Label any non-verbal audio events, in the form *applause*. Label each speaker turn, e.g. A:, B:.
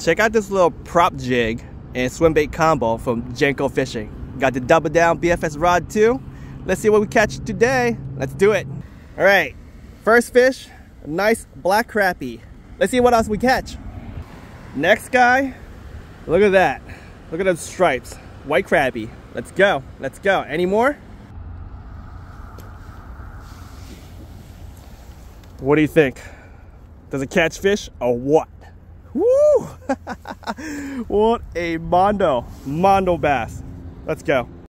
A: Check out this little prop jig and swim bait combo from Jenko Fishing. Got the double down BFS rod too. Let's see what we catch today. Let's do it. All right, first fish, nice black crappie. Let's see what else we catch. Next guy, look at that. Look at those stripes, white crappie. Let's go, let's go. Any more? What do you think? Does it catch fish or what? Woo! *laughs* what a mondo, mondo bass. Let's go.